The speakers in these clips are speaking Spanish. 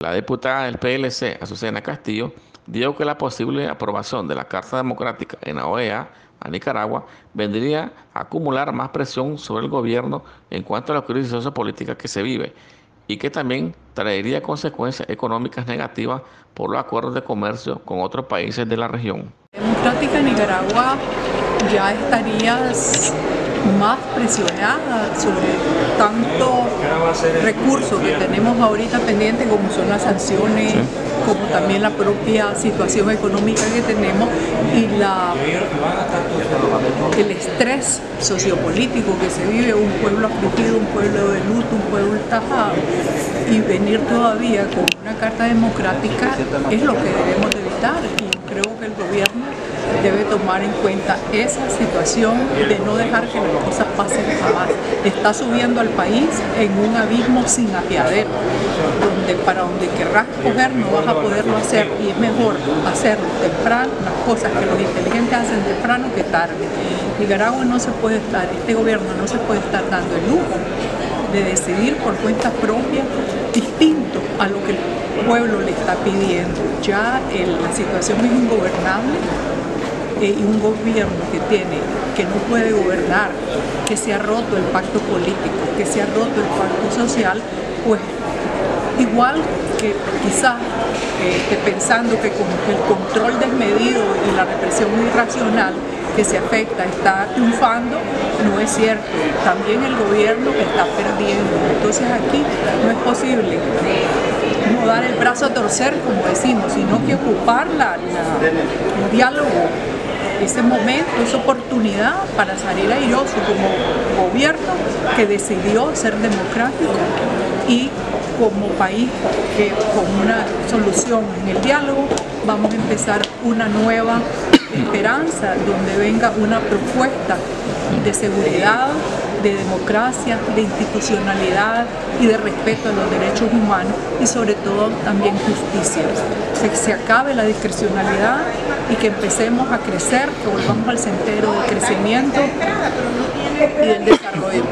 La diputada del PLC, Azucena Castillo, dijo que la posible aprobación de la Carta Democrática en la OEA a Nicaragua vendría a acumular más presión sobre el gobierno en cuanto a la crisis sociopolítica que se vive y que también traería consecuencias económicas negativas por los acuerdos de comercio con otros países de la región. Democrática Nicaragua ya estarías más presionada sobre tanto recursos que tenemos ahorita pendiente como son las sanciones, como también la propia situación económica que tenemos y la, el estrés sociopolítico que se vive, un pueblo afligido, un pueblo de luto, un pueblo tajado y venir todavía con una carta democrática es lo que debemos de y creo que el gobierno debe tomar en cuenta esa situación de no dejar que las cosas pasen jamás. Está subiendo al país en un abismo sin apiadero, donde para donde querrás coger no vas a poderlo hacer y es mejor hacerlo temprano, las cosas que los inteligentes hacen temprano que tarde. Nicaragua no se puede estar, este gobierno no se puede estar dando el lujo de decidir por cuenta propia distinto a lo que pueblo le está pidiendo. Ya la situación es ingobernable y un gobierno que tiene, que no puede gobernar, que se ha roto el pacto político, que se ha roto el pacto social, pues igual que quizás eh, pensando que con el control desmedido y la represión irracional que se afecta está triunfando, no es cierto. También el gobierno está perdiendo. Entonces aquí no es posible no dar el brazo a torcer, como decimos, sino que ocupar la, el diálogo ese momento, esa oportunidad para salir airoso como gobierno que decidió ser democrático y como país que con una solución en el diálogo vamos a empezar una nueva esperanza donde venga una propuesta de seguridad, de democracia, de institucionalidad y de respeto a los derechos humanos y sobre todo también justicia. Que se acabe la discrecionalidad y que empecemos a crecer, que volvamos al sendero del crecimiento y del desarrollo.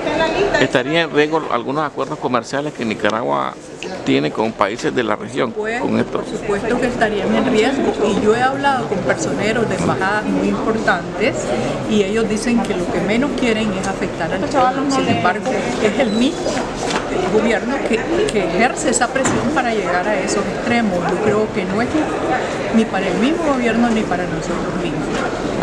¿Estaría en riesgo algunos acuerdos comerciales que Nicaragua tiene con países de la región con esto? Por supuesto que estarían en riesgo y yo he hablado con personeros de embajadas muy importantes y ellos dicen que lo que menos quieren es afectar al pueblo, sin embargo es el mismo gobierno que, que, ejerce esa presión para llegar a esos extremos. Yo creo que no es ni para el mismo gobierno ni para nosotros mismos.